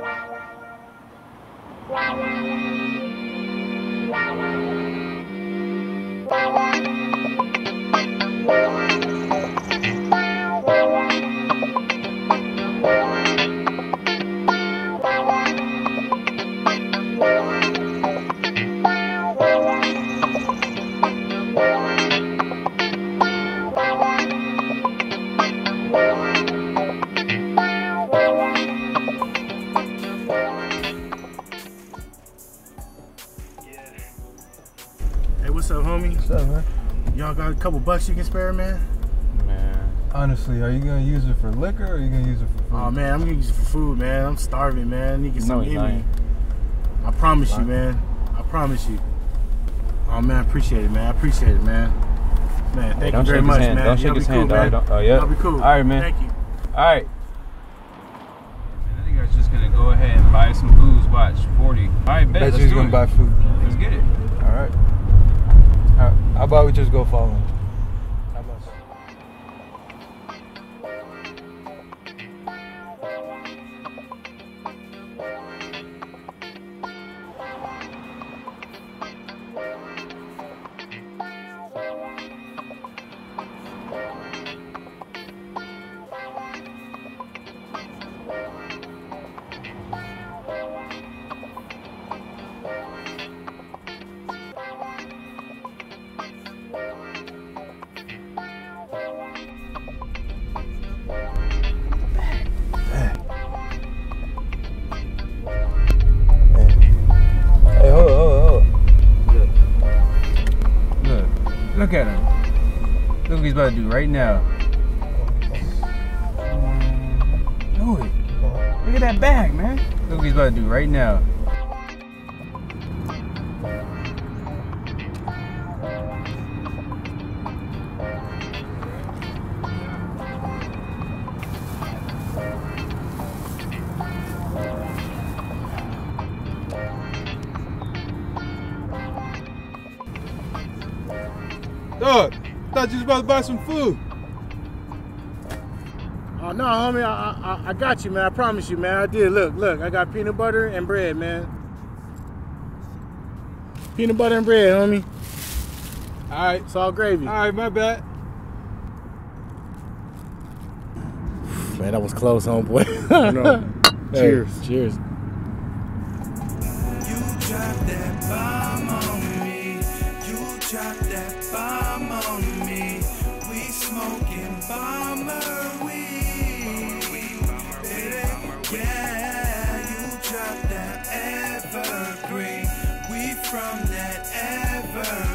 Hey, what's up, homie? What's up, man? Y'all got a couple bucks you can spare, man? Man. Honestly, are you gonna use it for liquor or are you gonna use it for food? Oh man, I'm gonna use it for food, man. I'm starving, man. I need to get No, something he's in me. I promise you, man. I promise you. Oh man, I appreciate it, man. I appreciate it, man. Man, thank don't you very shake his much, hand. man. Don't Y'all shake be his cool, hand, dog. man. Don't- oh, yeah? Y'all be cool. All right, man. Thank you. All right. I think I was just gonna go ahead and buy some booze. Watch 40. All right, bet. Bet Let's you he's do gonna it. buy food. Let's get it. How about we just go follow him? Look. At him. Look what he's about to do right now. Do it. Look at that bag, man. Look what he's about to do right now. Dog, thought you was about to buy some food. Oh no, homie, I, I I got you, man. I promise you, man. I did. Look, look, I got peanut butter and bread, man. Peanut butter and bread, homie. All right, It's all gravy. all right, my bad. Man, that was close, homeboy. know. Hey. Cheers. Cheers drop that bomb on me. We smoking bomber weed. Baby, yeah, you drop that evergreen. We from that evergreen.